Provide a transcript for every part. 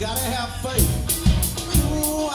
Gotta have faith. Ooh,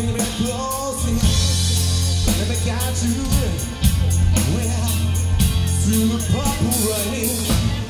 See me closing Let me guide you Well, through the purple rain.